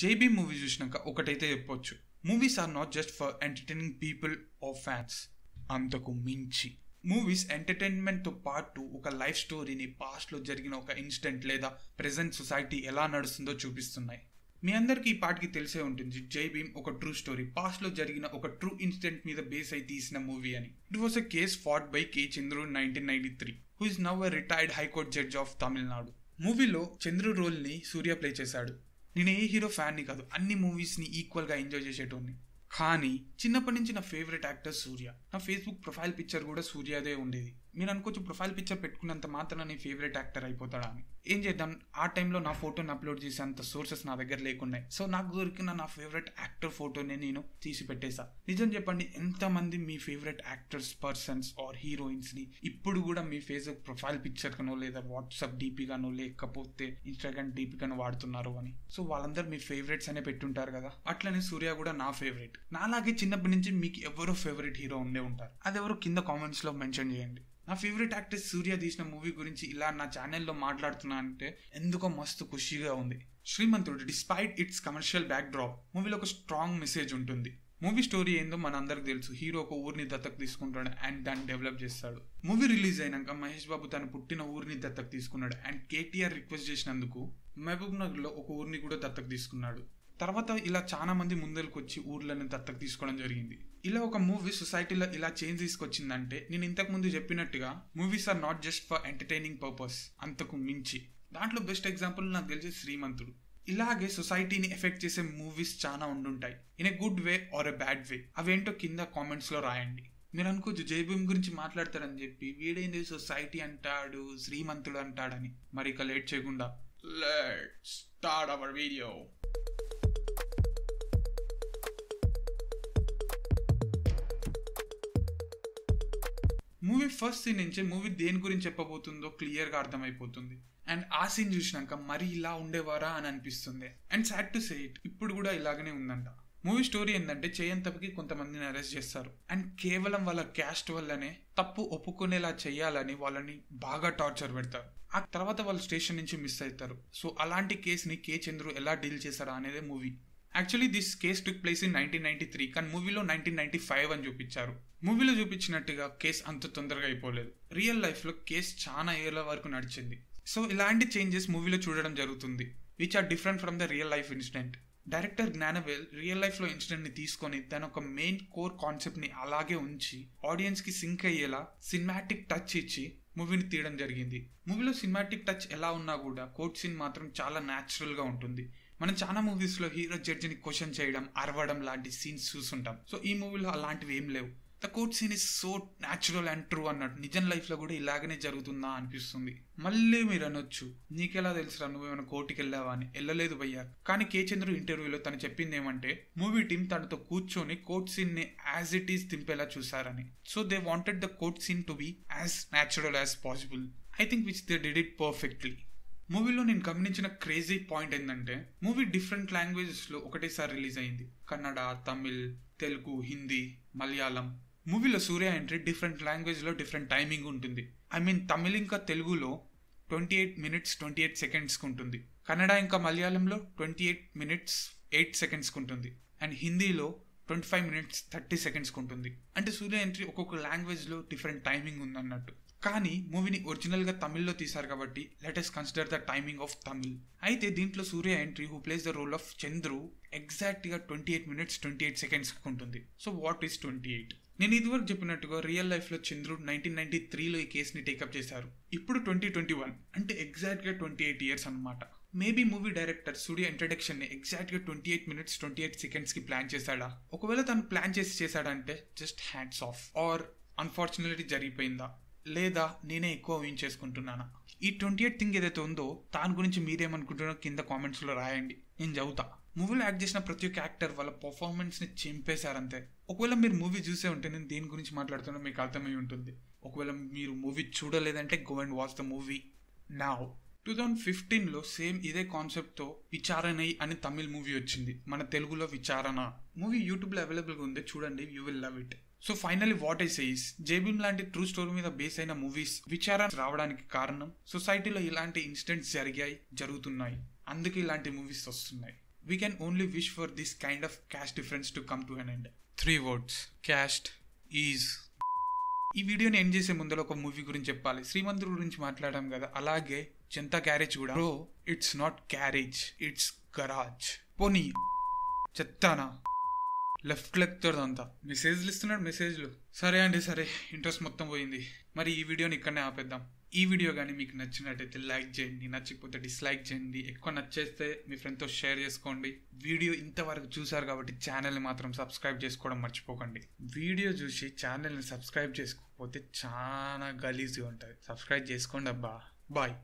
JB movie చూసినాక ఒకటైతే చెప్పొచ్చు. Movies are not just for entertaining people or fans అంతకు మించి. మూవీస్ ఎంటర్టైన్మెంట్తో పాటు ఒక లైఫ్ స్టోరీని పాస్ట్లో జరిగిన ఒక ఇన్సిడెంట్ లేదా ప్రెసెంట్ సొసైటీ ఎలా నడుస్తుందో చూపిస్తున్నాయి. మీ అందరికీ ఈ పాటికి తెలిసే ఉంటుంది జై భీమ్ ఒక ట్రూ స్టోరీ పాస్ట్లో జరిగిన ఒక ట్రూ ఇన్సిడెంట్ మీద బేస్ అయి తీసిన మూవీ అని. It was a case fought by K Chandru nineteen ninety three who is now a retired high court judge of Tamil Nadu మూవీలో చంద్రు రోల్ని సూర్య ప్లే చేశాడు. నేను ఏ హీరో ఫ్యాన్ని కాదు అన్ని మూవీస్ని ఈక్వల్గా ఎంజాయ్ చేసేటోని కానీ చిన్నప్పటి నుంచి నా ఫేవరెట్ యాక్టర్ సూర్య. నా ఫేస్బుక్ ప్రొఫైల్ పిక్చర్ కూడా సూర్యదే ఉండేది. మీరు అనుకోవచ్చు ప్రొఫైల్ పిక్చర్ పెట్టుకున్నంత మాత్రం నీ ఫేవరెట్ యాక్టర్ అయిపోతాడా అని. ఏం చేద్దాం? ఆ టైంలో నా ఫోటోని అప్లోడ్ చేసేంత సోర్సెస్ నా దగ్గర లేకున్నాయి. సో నాకు దొరికిన నా ఫేవరెట్ యాక్టర్ ఫోటోనే నేను తీసి పెట్టేశా నిజం చెప్పండి ఎంతమంది మీ ఫేవరెట్ యాక్టర్స్ పర్సన్స్ ఆర్ హీరోయిన్స్ని ఇప్పుడు కూడా మీ ఫేస్బుక్ ప్రొఫైల్ పిక్చర్ కనో లేదా వాట్సాప్ డీపీగానో లేకపోతే ఇన్స్టాగ్రామ్ డీపీగానో వాడుతున్నారు అని. సో వాళ్ళందరూ మీ ఫేవరెట్స్ అనే పెట్టుంటారు కదా. అట్లనే సూర్య కూడా నా ఫేవరెట్ నాలాగే చిన్నప్పటి నుంచి మీకు ఎవరో ఫేవరెట్ హీరో ఉండే ఉంటారు. అదెవరో కింద కామెంట్స్లో మెన్షన్ చేయండి. నా ఫేవరెట్ యాక్టర్ సూర్య తీసిన మూవీ గురించి ఇలా నా ఛానల్లో మాట్లాడుతున్నా అంటే ఎందుకో మస్తు ఖుషిగా ఉంది. Srimanthudu despite its commercial backdrop మూవీలో ఒక స్ట్రాంగ్ మెసేజ్ ఉంటుంది. మూవీ స్టోరీ ఏందో మన అందరికి తెలుసు. హీరో ఒక ఊరిని దత్తకు తీసుకుంటాడు అండ్ దాన్ని డెవలప్ చేస్తాడు. మూవీ రిలీజ్ అయినాక మహేష్ బాబు తను పుట్టిన ఊరిని దత్తకు తీసుకున్నాడు. అండ్ కేటీఆర్ రిక్వెస్ట్ చేసినందుకు మహబూబ్ నగర్లో ఒక ఊరిని కూడా దత్తకు తీసుకున్నాడు. తర్వాత ఇలా చాలా మంది ముందరికి వచ్చి ఊర్లను దత్తకు తీసుకోవడం జరిగింది. ఇలా ఒక మూవీ సొసైటీలో ఇలా చేంజ్ తీసుకొచ్చిందంటే నేను ఇంతకు ముందు చెప్పినట్టుగా movies are not just for entertaining purpose అంతకు మించి. దాంట్లో బెస్ట్ ఎగ్జాంపుల్ నాకు తెలిసి శ్రీమంతుడు. ఇలాగే సొసైటీని ఎఫెక్ట్ చేసే మూవీస్ చాలా ఉండుంటాయి. In a good way or a bad way అవేంటో కింద కామెంట్స్లో రాయండి. మీరు అనుకోవచ్చు జైభీమ్ గురించి మాట్లాడతారని చెప్పి వీడేంది సొసైటీ అంటాడు శ్రీమంతుడు అంటాడని. మరి ఇక లేట్ చేయకుండా. Let start our video movie first scene నుంచే మూవీ దేని గురించి చెప్పబోతుందో క్లియర్గా అర్థమైపోతుంది. అండ్ ఆ సీన్ చూసినాక మరి ఇలా ఉండేవారా అని అనిపిస్తుంది. And sad to say it ఇప్పుడు కూడా ఇలాగనే ఉందంట. మూవీ స్టోరీ ఏంటంటే చేయంతపకి కొంతమందిని అరెస్ట్ చేస్తారు. అండ్ కేవలం వాళ్ళ క్యాస్ట్ వల్లనే తప్పు ఒప్పుకునేలా చేయాలని వాళ్ళని బాగా టార్చర్ పెడతారు. ఆ తర్వాత వాళ్ళు స్టేషన్ నుంచి మిస్ అవుతారు. సో అలాంటి కేసుని కే చంద్రు ఎలా డీల్ చేశారా అనేది movie actually this case took place in nineteen ninety three కానీ మూవీలో నైన్టీన్ నైన్టీ ఫైవ్ అని చూపించారు. మూవీలో చూపించినట్టుగా కేసు అంత తొందరగా అయిపోలేదు. రియల్ లైఫ్లో కేసు చాలా ఏళ్ళ వరకు నడిచింది. సో ఇలాంటి చేంజెస్ మూవీలో చూడడం జరుగుతుంది which are different from the real life incident director Gnanavel real లైఫ్లో ఇన్సిడెంట్ని తీసుకొని తన ఒక మెయిన్ కోర్ కాన్సెప్ట్ని అలాగే ఉంచి ఆడియన్స్కి సింక్ అయ్యేలా సినిమాటిక్ టచ్ ఇచ్చి మూవీని తీయడం జరిగింది. మూవీలో సినిమాటిక్ టచ్ ఎలా ఉన్నా కూడా కోర్ట్ సీన్ మాత్రం చాలా న్యాచురల్గా ఉంటుంది. మనం చాలా మూవీస్లో హీరో జడ్జిని క్వశ్చన్ చేయడం అరవడం లాంటి సీన్స్ చూసుంటాం సో ఈ మూవీలో అలాంటివి ఏం లేవు. The court scene is so natural and true అన్నట్టు నిజం లైఫ్లో కూడా ఇలాగనే జరుగుతుందా అనిపిస్తుంది. మళ్ళీ మీరు అనొచ్చు నీకెలా తెలుసురా నువ్వేమైనా కోర్టుకి వెళ్ళావా అని. వెళ్ళలేదు భయ్యా. కానీ కే చంద్రు ఇంటర్వ్యూలో తను చెప్పింది ఏమంటే మూవీ టీం తనతో కూర్చొని కోర్ట్ సీన్ని యాజ్ ఇట్ ఈస్ దింపేలా చూసారని so they wanted the court scene to be as natural as possible I think which they did it perfectly మూవీలో నేను గమనించిన క్రేజీ పాయింట్ ఏంటంటే మూవీ డిఫరెంట్ లాంగ్వేజెస్లో ఒకటేసారి రిలీజ్ అయింది. కన్నడ తమిళ్ తెలుగు హిందీ మలయాళం. మూవీలో సూర్య ఎంట్రీ డిఫరెంట్ లాంగ్వేజ్లో డిఫరెంట్ టైమింగ్ ఉంటుంది. ఐ మీన్ తమిళ్ ఇంకా తెలుగులో twenty eight minutes twenty eight సెకండ్స్కి ఉంటుంది. కన్నడ ఇంకా మలయాళంలో ట్వంటీ ఎయిట్ మినిట్స్ ఎయిట్ సెకండ్స్కి ఉంటుంది. అండ్ హిందీలో ట్వంటీ ఫైవ్ మినిట్స్ థర్టీ సెకండ్స్కి ఉంటుంది. అంటే సూర్య ఎంట్రీ ఒక్కొక్క లాంగ్వేజ్లో డిఫరెంట్ టైమింగ్ ఉందన్నట్టు. కానీ మూవీని ఒరిజినల్గా తమిళ్ళో తీశారు కాబట్టి latest consider the timing of Tamil. అయితే దీంట్లో Suriya entry who plays the role of Chandru ఎగ్జాక్ట్గా twenty eight minutes twenty eight సెకండ్స్కి ఉంటుంది. So what is twenty eight నేను ఇదివరకు చెప్పినట్టుగా రియల్ లైఫ్లో చంద్రు నైన్టీన్ నైన్టీ త్రీలో ఈ కేసుని టేకప్ చేశారు. ఇప్పుడు ట్వంటీ ట్వంటీ వన్ అంటే ఎగ్జాక్ట్గా ట్వంటీ ఎయిట్ ఇయర్స్ అనమాట మేబీ మూవీ డైరెక్టర్ సూర్య ఇంట్రడక్షన్ని ఎగ్జాక్ట్గా twenty eight minutes twenty eight సెకండ్స్కి plan చేశాడా? ఒకవేళ తను ప్లాన్ చేసి చేశాడంటే just hands of or unfortunately జరిగిపోయిందా? లేదా నేనే ఎక్కువ ఊహించేసుకుంటున్నానా ఈ ట్వంటీ ఎయిట్ థింగ్ ఏదైతే ఉందో దాని గురించి మీరేమనుకుంటున్నారో కింద కామెంట్స్లో రాయండి. నేను చదువుతా. మూవీలో యాక్ట్ చేసిన ప్రతి ఒక్క యాక్టర్ వాళ్ళ పర్ఫార్మెన్స్ని చింపేశారంతే. ఒకవేళ మీరు మూవీ చూసే ఉంటే నేను దేని గురించి మాట్లాడుతున్నా మీకు అర్థమై ఉంటుంది. ఒకవేళ మీరు movie చూడలేదంటే go and watch the movie నా టూ థౌజండ్ ఫిఫ్టీన్లో సేమ్ ఇదే కాన్సెప్ట్తో విచారణై అని తమిళ్ మూవీ వచ్చింది. మన తెలుగులో విచారణ. మూవీ యూట్యూబ్లో అవైలబుల్గా ఉంది చూడండి you will love it so finally what I says Jai Bhim లాంటి ట్రూ స్టోరీ మీద బేస్ అయిన మూవీస్ విచారణ రావడానికి కారణం సొసైటీలో ఇలాంటి ఇన్సిడెంట్స్ జరిగాయి జరుగుతున్నాయి. అందుకే ఇలాంటి మూవీస్ వస్తున్నాయి. We can only wish for this kind of caste difference to come to an end three words caste is ఈ వీడియోని ఎండ్ చేసే ముందర ఒక మూవీ గురించి చెప్పాలి. శ్రీమంతుడు గురించి మాట్లాడాం కదా. అలాగే జనతా క్యారేజ్ కూడా. Bro it's not carriage it's garage పోనీ. చెత్తానా? లెఫ్ట్ లెక్చర్ అంతా. మెసేజ్లు ఇస్తున్నాడు మెసేజ్లు. సరే అండి సరే. ఇంట్రెస్ట్ మొత్తం పోయింది. మరి ఈ వీడియోని ఇక్కడనే ఆపేద్దాం. ఈ వీడియో కానీ మీకు నచ్చినట్టయితే లైక్ చేయండి నచ్చకపోతే డిస్లైక్ చేయండి. ఎక్కువ నచ్చేస్తే మీ ఫ్రెండ్తో షేర్ చేసుకోండి. వీడియో ఇంతవరకు చూసారు కాబట్టి ఛానల్ని మాత్రం సబ్స్క్రైబ్ చేసుకోవడం మర్చిపోకండి. వీడియో చూసి ఛానల్ని సబ్స్క్రైబ్ చేసుకోకపోతే చాలా గలీజ్గా ఉంటుంది. సబ్స్క్రైబ్ చేసుకోండి అబ్బా. బాయ్.